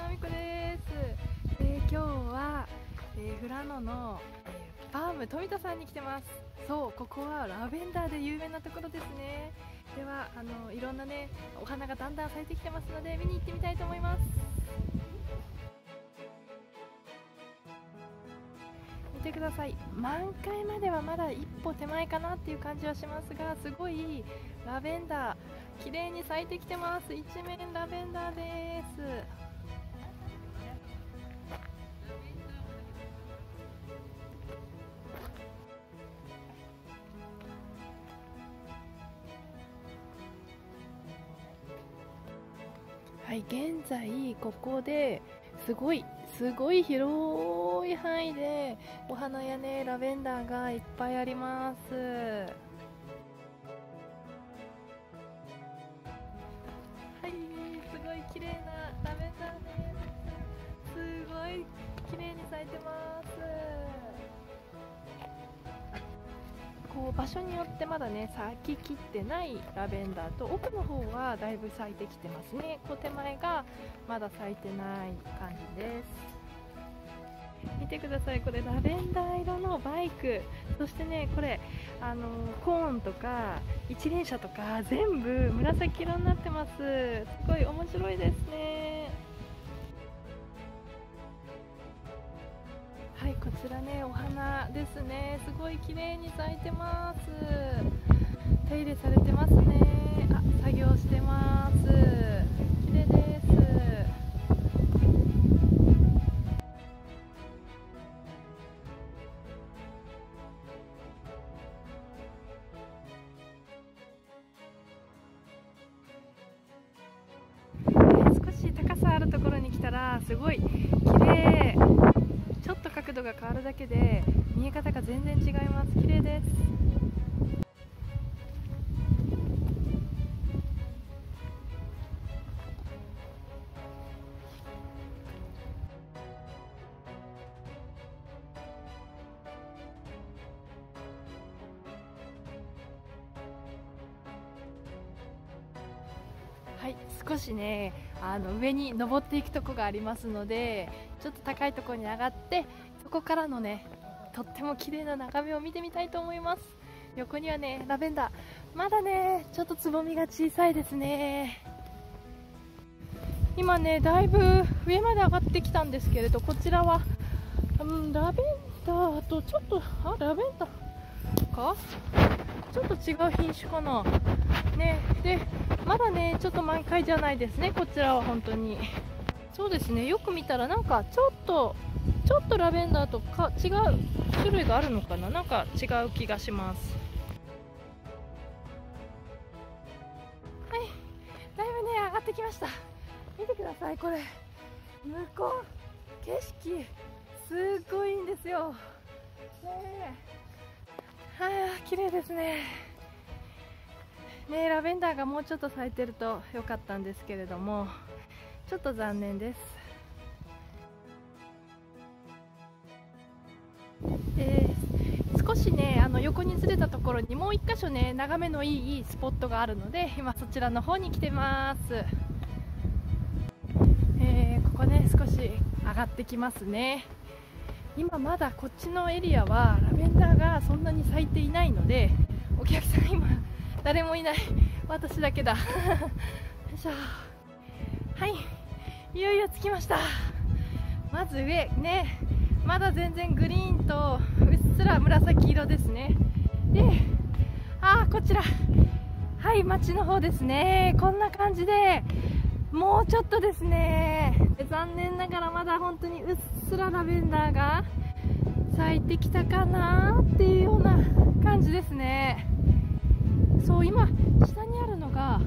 んあみこです、えー、今日は、えー、フラノの、えー、ファーム富田さんに来てます。そうここはラベンダーで有名なところですね。ではあのいろんなねお花がだんだん咲いてきてますので見に行ってみたいと思います。見てください。満開まではまだ一歩手前かなっていう感じはしますがすごいラベンダー綺麗に咲いてきてます。一面ラベンダーです。はい現在ここですごいすごい広い範囲でお花やねラベンダーがいっぱいあります。はいすごい綺麗なラベンダーです。すごい綺麗に咲いてます。場所によってまだね咲ききってないラベンダーと奥の方はだいぶ咲いてきてますね。こう手前がまだ咲いてない感じです。見てください。これラベンダー色のバイク。そしてねこれあのコーンとか一輪車とか全部紫色になってます。すごい面白いですね。ちらね。お花ですね。すごい綺麗に咲いてます。手入れされてますね。あ作業してます。綺麗です。るところに来たらすごい角度が変わるだけで見え方が全然違います。綺麗です。はい少しねあの上に登っていくとこがありますのでちょっと高いところに上がってこからのねとっても綺麗な眺めを見てみたいと思います。横にはねラベンダー。まだねちょっとつぼみが小さいですね。今ねだいぶ上まで上がってきたんですけれどこちらは、うん、ラベンダーとちょっとあラベンダーか？ちょっと違う品種かな。ねでまだねちょっと満開じゃないですねこちらは本当に。そうですねよく見たらなんかちょっとちょっとラベンダーとか違う種類があるのかな？なんか違う気がします。はいだいぶね上がってきました。見てくださいこれ。向こう景色すごいんですよ。ねえ。はあ綺麗ですね。ねラベンダーがもうちょっと咲いてると良かったんですけれどもちょっと残念です。しねあの横にずれたところにもう1箇所ね眺めのいいスポットがあるので今そちらの方に来てます、えー、ここね少し上がってきますね。今まだこっちのエリアはラベンダーがそんなに咲いていないのでお客さん今誰もいない。私だけだ。よいしょ。はい。いよいよ着きました。まず上ね。まだ全然グリーンとすら紫色ですね。であこちら。はい街の方ですね。こんな感じでもうちょっとですね。残念ながらまだ本当にうっすらラベンダーが咲いてきたかなっていうような感じですね。そう今下にあるのが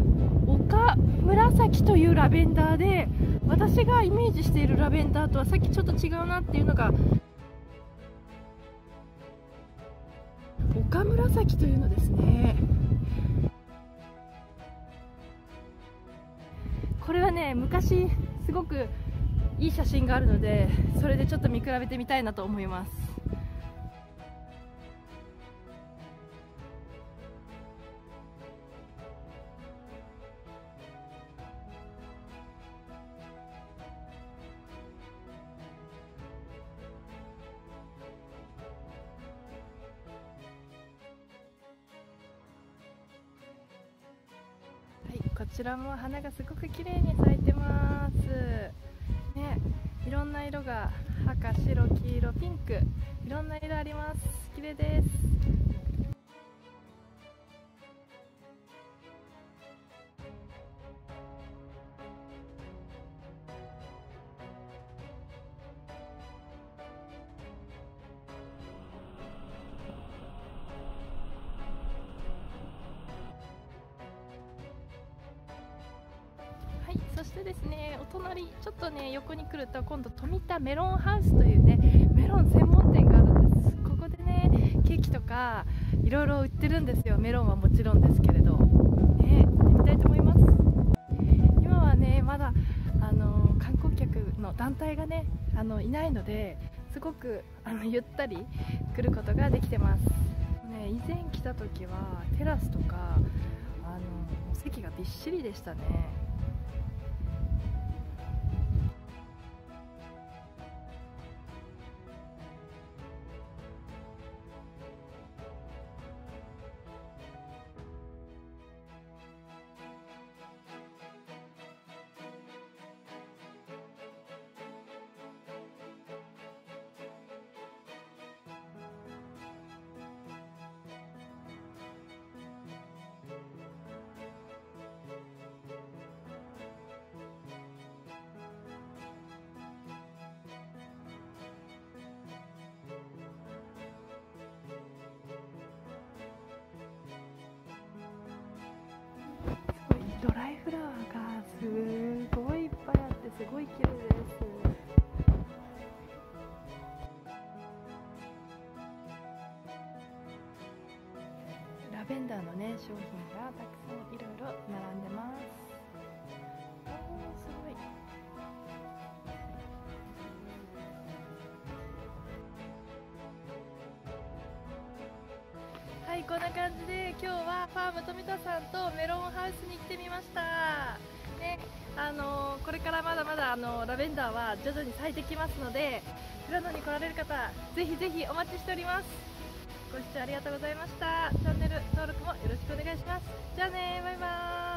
岡紫というラベンダーで私がイメージしているラベンダーとはさっきちょっと違うなっていうのが赤紫というのですね。これはね昔すごくいい写真があるのでそれでちょっと見比べてみたいなと思います。ちらも花がすごく綺麗に咲いてます。ねいろんな色が赤白黄色ピンクいろんな色あります。綺麗です。そしてですねお隣ちょっとね横に来ると今度富田メロンハウスというねメロン専門店があるんです。ここでねケーキとかいろいろ売ってるんですよ。メロンはもちろんですけれど。ね行ってみたいと思います。今はねまだあの観光客の団体がねあのいないのですごくあのゆったり来ることができてます。ね以前来た時はテラスとかあの席がびっしりでしたね。ドライフラワーがすごいいっぱいあってすごい綺麗です。ラベンダーのね商品がたくさんいろいろ並んでます。いこんな感じで今日はファーム富田さんとメロンハウスに来てみました。ねあのこれからまだまだあのラベンダーは徐々に咲いてきますので富良野に来られる方ぜひぜひお待ちしております。ご視聴ありがとうございました。チャンネル登録もよろしくお願いします。じゃあねバイバーイ。